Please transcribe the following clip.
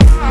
Bye.